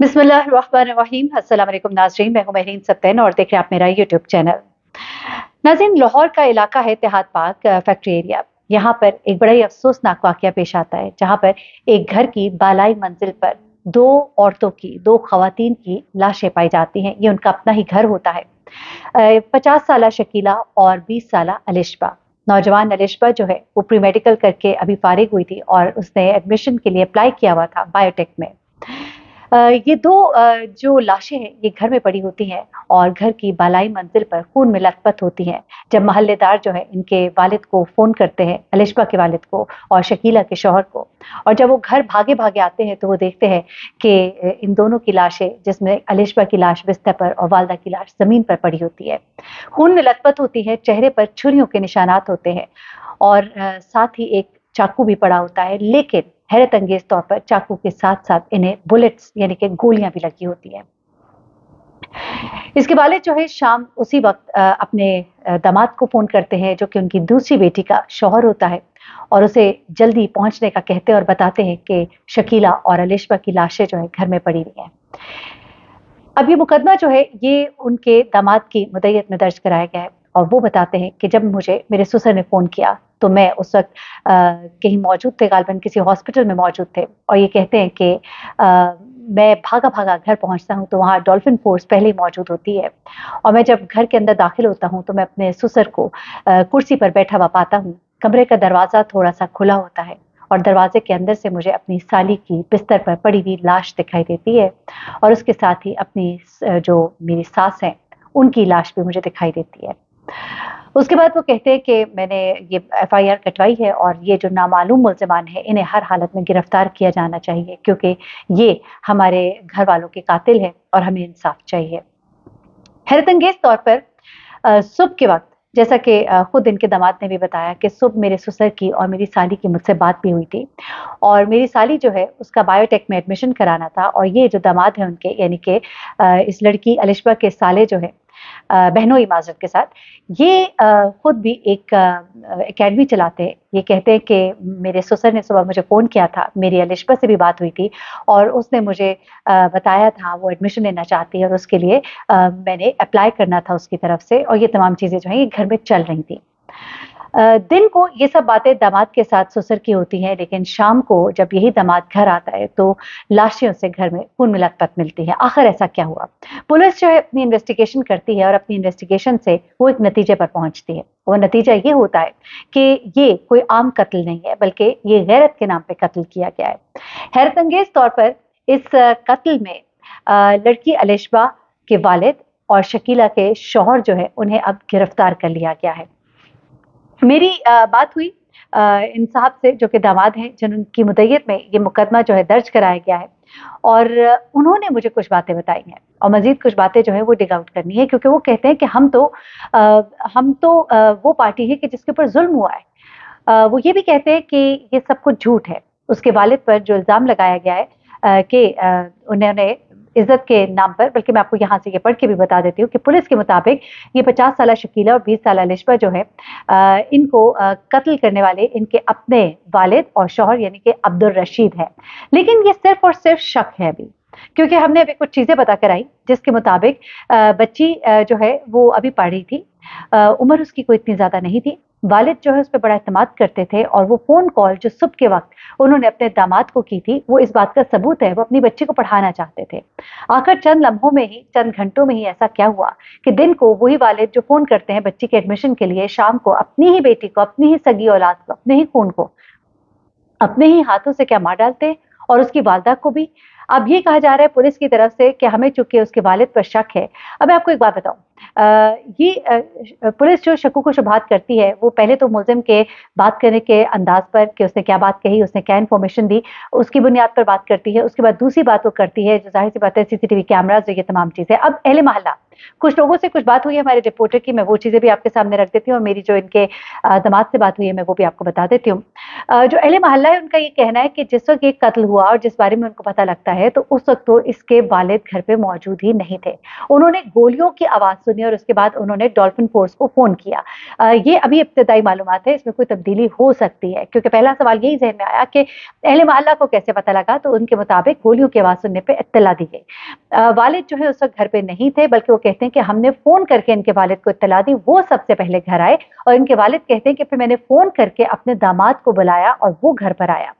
अस्सलाम वालेकुम नाजरीन, मैं हूँ महरीन सत्तैन और देख रहे हैं आप मेरा यूट्यूब चैनल नाजीन लाहौर का इलाका है इतिहाद पार्क फैक्ट्री एरिया यहाँ पर एक बड़ा ही अफसोसनाक वाक्य पेश आता है, जहाँ पर एक घर की बालाई मंजिल पर दो औरतों की, दो खातन की लाशें पाई जाती हैं। ये उनका अपना ही घर होता है। पचास साल शकीला और बीस साल अलिशबा। नौजवान अलिशबा जो है, वो प्री मेडिकल करके अभी फारिग हुई थी और उसने एडमिशन के लिए अप्लाई किया हुआ था बायोटेक में। ये दो जो लाशें हैं, ये घर में पड़ी होती हैं और घर की बालाई मंजिल पर खून में लथपथ होती हैं। जब महल्लेदार जो है, इनके वालिद को फ़ोन करते हैं, अलिशबा के वालिद को और शकीला के शोहर को और जब वो घर भागे भागे आते हैं तो वो देखते हैं कि इन दोनों की लाशें, जिसमें अलिशबा की लाश बिस्तर पर और वालदा की लाश ज़मीन पर पड़ी होती है। खून में लथपथ होती है, चेहरे पर छुरियों के निशानात होते हैं और साथ ही एक चाकू भी पड़ा होता है, लेकिन हैरत अंगेज तौर पर चाकू के साथ साथ इन्हें बुलेट्स यानी कि गोलियाँ भी लगी होती हैं। इसके वालिद जो है, शाम उसी वक्त अपने दामाद को फ़ोन करते हैं, जो कि उनकी दूसरी बेटी का शौहर होता है और उसे जल्दी पहुँचने का कहते हैं और बताते हैं कि शकीला और अलिशबा की लाशें जो है, घर में पड़ी हुई हैं। अब ये मुकदमा जो है, ये उनके दामाद की मुदैयत में दर्ज कराया गया है। और वो बताते हैं कि जब मुझे मेरे ससुर ने फ़ोन किया तो मैं उस वक्त कहीं मौजूद थे गालबन किसी हॉस्पिटल में मौजूद थे। और ये कहते हैं कि आ, मैं भागा भागा घर पहुँचता हूँ तो वहाँ डॉल्फिन फोर्स पहले ही मौजूद होती है। और मैं जब घर के अंदर दाखिल होता हूँ तो मैं अपने ससुर को कुर्सी पर बैठा हुआ पाता हूँ। कमरे का दरवाज़ा थोड़ा सा खुला होता है और दरवाजे के अंदर से मुझे अपनी साली की बिस्तर पर पड़ी हुई लाश दिखाई देती है और उसके साथ ही अपनी जो मेरी सास हैं उनकी लाश भी मुझे दिखाई देती है। उसके बाद वो कहते हैं कि मैंने ये एफआईआर कटवाई है और ये जो नामालूम मुलजमान है, इन्हें हर हालत में गिरफ़्तार किया जाना चाहिए क्योंकि ये हमारे घर वालों के कातिल है और हमें इंसाफ चाहिए। हैरतंगेज तौर पर सुबह के वक्त, जैसा कि खुद इनके दामाद ने भी बताया कि सुबह मेरे ससुर की और मेरी साली की मुझसे बात भी हुई थी और मेरी साली जो है, उसका बायोटेक में एडमिशन कराना था और ये जो दामाद है उनके, यानी कि इस लड़की अलिशबा के साले जो है बहनोई इमाजत के साथ। ये खुद भी एक एकेडमी चलाते हैं। ये कहते हैं कि मेरे ससुर ने सुबह मुझे फ़ोन किया था, मेरी अलिशबा से भी बात हुई थी और उसने मुझे बताया था, वो एडमिशन लेना चाहती है और उसके लिए मैंने अप्लाई करना था उसकी तरफ़ से और ये तमाम चीज़ें जो हैं ये घर में चल रही थी। दिन को ये सब बातें दामाद के साथ ससुर की होती हैं, लेकिन शाम को जब यही दामाद घर आता है तो लाशियों से घर में खून में लथपथ मिलती है। आखिर ऐसा क्या हुआ? पुलिस जो है अपनी इन्वेस्टिगेशन करती है और अपनी इन्वेस्टिगेशन से वो एक नतीजे पर पहुँचती है। वो नतीजा ये होता है कि ये कोई आम कत्ल नहीं है, बल्कि ये गैरत के नाम पर कत्ल किया गया है। हैरतंगेज तौर पर इस कत्ल में लड़की अलिशबा के वालिद और शकीला के शोहर जो है, उन्हें अब गिरफ़्तार कर लिया गया है। मेरी बात हुई इन साहब से जो कि दामाद हैं जिनकी मुदैयत में ये मुकदमा जो है दर्ज कराया गया है और उन्होंने मुझे कुछ बातें बताई हैं और मजीद कुछ बातें जो है वो डिग आउट करनी है क्योंकि वो कहते हैं कि हम तो आ, हम तो आ, वो पार्टी है कि जिसके ऊपर जुल्म हुआ है। आ, वो ये भी कहते हैं कि ये सब कुछ झूठ है। उसके वालिद पर जो इल्ज़ाम लगाया गया है कि उन्होंने इज़्ज़त के नाम पर, बल्कि मैं आपको यहाँ से ये पढ़ के भी बता देती हूँ कि पुलिस के मुताबिक ये पचास साल शकीला और बीस साल लिशबा जो है इनको कत्ल करने वाले इनके अपने वालिद और शोहर यानी कि अब्दुल रशीद है। लेकिन ये सिर्फ़ और सिर्फ़ शक है अभी, क्योंकि हमने अभी कुछ चीज़ें पता कराई जिसके मुताबिक बच्ची जो है वो अभी पढ़ रही थी उम्र उसकी कोई इतनी ज़्यादा नहीं थी। वालिद जो है उस पर बड़ा अतमाद करते थे और वो फ़ोन कॉल जो सुबह के वक्त उन्होंने अपने दामाद को की थी, वो इस बात का सबूत है, वो अपनी बच्ची को पढ़ाना चाहते थे। आखिर चंद लम्हों में ही, चंद घंटों में ही ऐसा क्या हुआ कि दिन को वही वालिद जो फ़ोन करते हैं बच्ची के एडमिशन के लिए, शाम को अपनी ही बेटी को, अपनी ही सगी औलाद को, अपने ही खून को, अपने ही हाथों से क्या मार डालते और उसकी वालदा को भी अब ये कहा जा रहा है पुलिस की तरफ़ से कि हमें चूँकि उसके वालिद पर शक है। अब मैं आपको एक बात बताऊँ। ये पुलिस जो शकू को शुभात करती है, वो पहले तो मुलिम के बात करने के अंदाज पर कि उसने क्या बात कही, उसने क्या इन्फॉर्मेशन दी, उसकी बुनियाद पर बात करती है, उसके बाद दूसरी बात वो करती है, जो ज़ाहिर सी बात है सीसीटीवी कैमराज ये तमाम चीज़ें। अब अहले महल्ला कुछ लोगों से कुछ बात हुई है हमारे रिपोर्टर की, मैं वो चीज़ें भी आपके सामने रख देती हूँ और मेरी जो इनके दमाद से बात हुई है, मैं वो भी आपको बता देती हूँ। जो अहले मोहल्ला है, उनका ये कहना है कि जिस वक्त ये कत्ल हुआ और जिस बारे में उनको पता लगता है तो उस वक्त तो इसके वालिद घर पे मौजूद ही नहीं थे। उन्होंने गोलियों की आवाज़ सुनी और उसके बाद उन्होंने डॉल्फिन फोर्स को फ़ोन किया। ये अभी इब्तदाई मालूम है, इसमें कोई तब्दीली हो सकती है, क्योंकि पहला सवाल यही जहन में आया कि अहले मोहल्ला को कैसे पता लगा तो उनके मुताबिक गोलियों की आवाज़ सुनने पर इतला दी गई। वालिद जो है उस वक्त घर पे नहीं थे, बल्कि वो कहते हैं कि हमने फ़ोन करके इनके वालिद को इतला दी, वो सबसे पहले घर आए और इनके वालिद कहते हैं कि फिर मैंने फ़ोन करके अपने दामाद को बुलाया और वो घर पर आया।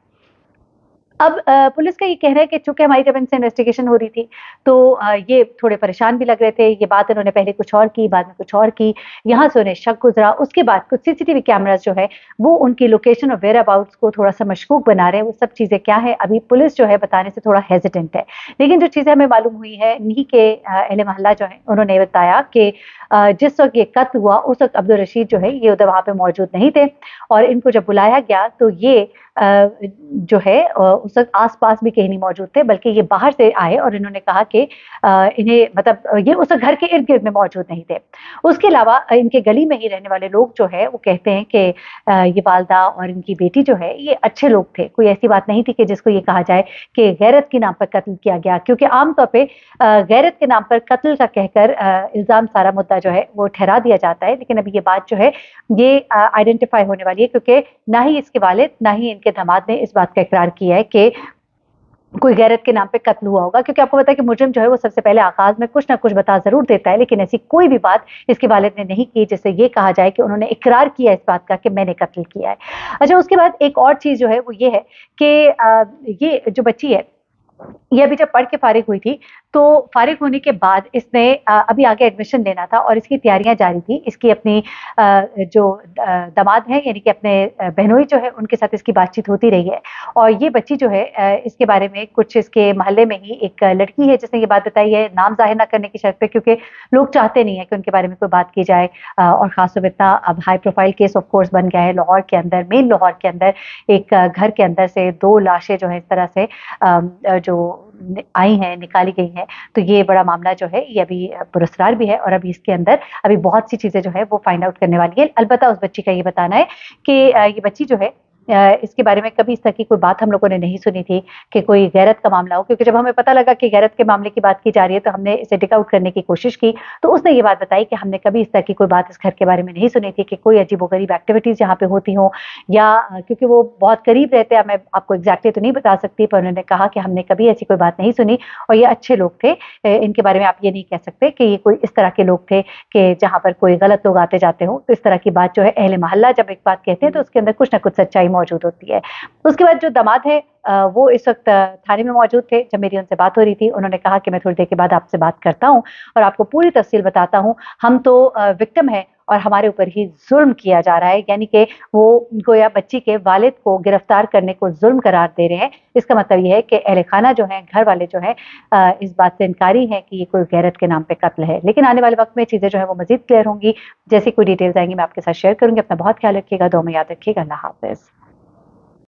अब पुलिस का ये कह रहा है कि चूँकि हमारी जब इनसे इन्वेस्टिगेशन हो रही थी तो ये थोड़े परेशान भी लग रहे थे, ये बात इन्होंने पहले कुछ और की, बाद में कुछ और की, यहाँ से उन्हें शक गुजरा, उसके बाद कुछ सीसीटीवी कैमराज जो है, वो उनकी लोकेशन और वेयर अबाउट्स को थोड़ा सा मशकूक बना रहे हैं, वो सब चीज़ें क्या है, अभी पुलिस जो है बताने से थोड़ा हेजिटेंट है। लेकिन जो चीज़ें हमें मालूम हुई है, नी के अहले महल्ला जो है, उन्होंने बताया कि जिस वक्त ये कत्ल हुआ, उस वक्त अब्दुल रशीद जो है, ये उधर वहाँ पे मौजूद नहीं थे। और इनको जब बुलाया गया तो ये जो है उस वक्त आसपास भी कहीं नहीं मौजूद थे, बल्कि ये बाहर से आए और इन्होंने कहा कि इन्हें मतलब ये उस घर के इर्द गिर्द में मौजूद नहीं थे। उसके अलावा इनके गली में ही रहने वाले लोग जो है, वो कहते हैं कि ये वालदा और इनकी बेटी जो है, ये अच्छे लोग थे। कोई ऐसी बात नहीं थी कि जिसको ये कहा जाए कि गैरत के नाम पर कत्ल किया गया, क्योंकि आमतौर पर गैरत के नाम पर कत्ल का कहकर इल्ज़ाम सारा मुद्दा जो है वो ठहरा दिया जाता है। लेकिन अभी ये बात जो है, ये आइडेंटिफाई होने वाली है क्योंकि ना ही इसके वालिद, ना ही इनके दामाद ने इस बात का इकरार किया है कि कोई गैरत के नाम पे कत्ल हुआ होगा। क्योंकि आपको पता है कि मुजरिम जो है वो सबसे पहले आगाज़ में कुछ ना कुछ बता ज़रूर देता है, लेकिन ऐसी कोई भी बात इसके वालिद ने नहीं की जिससे ये कहा जाए कि उन्होंने इकरार किया इस बात का कि मैंने कत्ल किया है। अच्छा उसके बाद एक और चीज़ जो है वो ये है कि ये जो बच्ची है, ये अभी जब पढ़ के फारिग हुई थी तो फारिग होने के बाद इसने अभी आगे एडमिशन लेना था और इसकी तैयारियाँ जारी थी। इसकी अपनी जो दामाद है, यानी कि अपने बहनोई जो है, उनके साथ इसकी बातचीत होती रही है। और ये बच्ची जो है इसके बारे में कुछ इसके मोहल्ले में ही एक लड़की है, जिसने ये बात बताई है, नाम ज़ाहिर ना करने की शर्त पे, क्योंकि लोग चाहते नहीं है कि उनके बारे में कोई बात की जाए और खासतौर इतना अब high profile case of course बन गया है, लाहौर के अंदर मेन लाहौर के अंदर, एक घर के अंदर से दो लाशें जो है, इस तरह से जो आई हैं, निकाली गई हैं तो ये बड़ा मामला जो है, ये अभी पुरस्कार भी है और अभी इसके अंदर अभी बहुत सी चीज़ें जो है वो फाइंड आउट करने वाली है। अलबत्त उस बच्ची का ये बताना है कि ये बच्ची जो है इसके बारे में कभी इस तरह की कोई बात हम लोगों ने नहीं सुनी थी कि कोई गैरत का मामला हो, क्योंकि जब हमें पता लगा कि गैरत के मामले की बात की जा रही है तो हमने इसे टिक आउट करने की कोशिश की। तो उसने ये बात बताई कि हमने कभी इस तरह की कोई बात इस घर के बारे में नहीं सुनी थी कि कोई अजीब गरीब एक्टिविटीज़ यहाँ पे होती हों, या क्योंकि वो बहुत करीब रहते हैं, मैं आपको एग्जैक्टली तो नहीं बता सकती, पर उन्होंने कहा कि हमने कभी ऐसी कोई बात नहीं सुनी, और ये अच्छे लोग थे इनके बारे में आप ये नहीं कह सकते कि ये कोई इस तरह के लोग थे कि जहाँ पर कोई गलत लोग आते जाते हों। तो इस तरह की बात जो है अहले मोहल्ला जब एक बात कहते हैं तो उसके अंदर कुछ ना कुछ सच्चाई मौजूद होती है। उसके बाद जो दामाद है वो इस वक्त थाने में मौजूद थे जब मेरी उनसे बात हो रही थी। उन्होंने कहा कि मैं थोड़ी देर के बाद आपसे बात करता हूँ और आपको पूरी तफसील बताता हूँ। हम तो विक्टिम है और हमारे ऊपर ही जुल्म किया जा रहा है। यानी कि वो गोया बच्ची के वालिद को गिरफ़्तार करने को जुल्म करार दे रहे हैं। इसका मतलब ये है कि अहल खाना जो है, घर वाले जो है इस बात से इनकारी है कि ये कोई गैरत के नाम पे कत्ल है। लेकिन आने वाले वक्त में चीज़ें जो है वो मजीद क्लियर होंगी। जैसी कोई डिटेल्स आएँगी मैं आपके साथ शेयर करूँगी। अपना बहुत ख्याल रखिएगा दो में याद रखिएगा। अल्लाह हाफिज़।